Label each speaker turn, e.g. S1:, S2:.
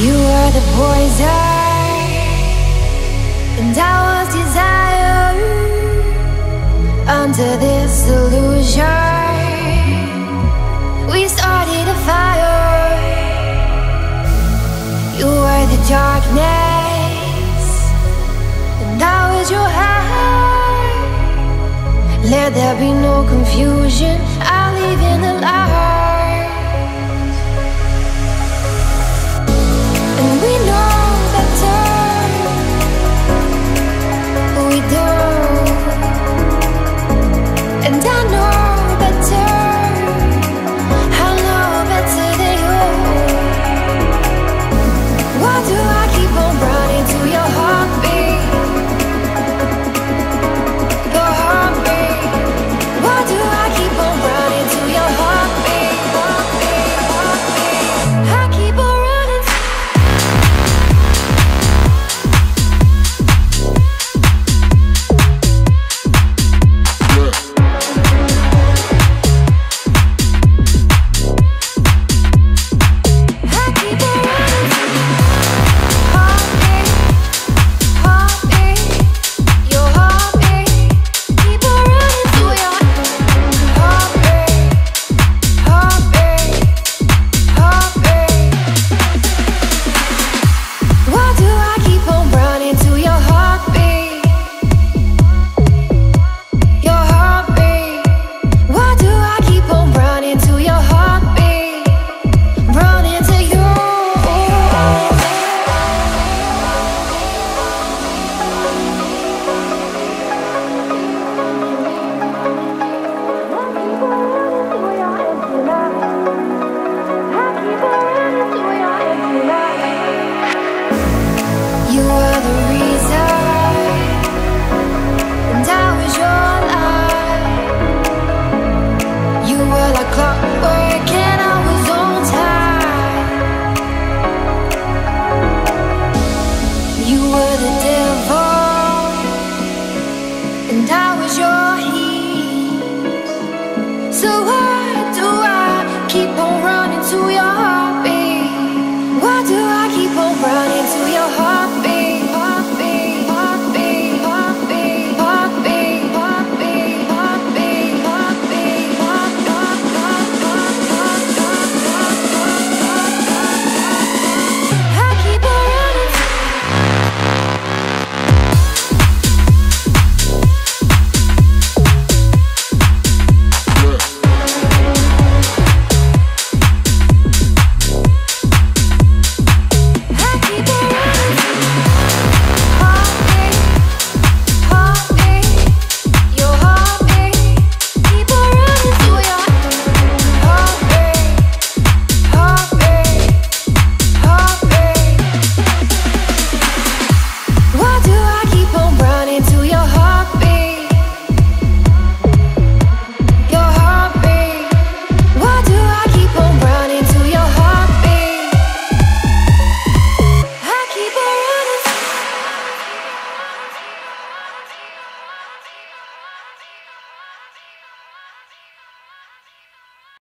S1: You were the poison, and I was desire under this illusion. We started a fire. You were the darkness, and I was your heart. Let there be no confusion. were the days.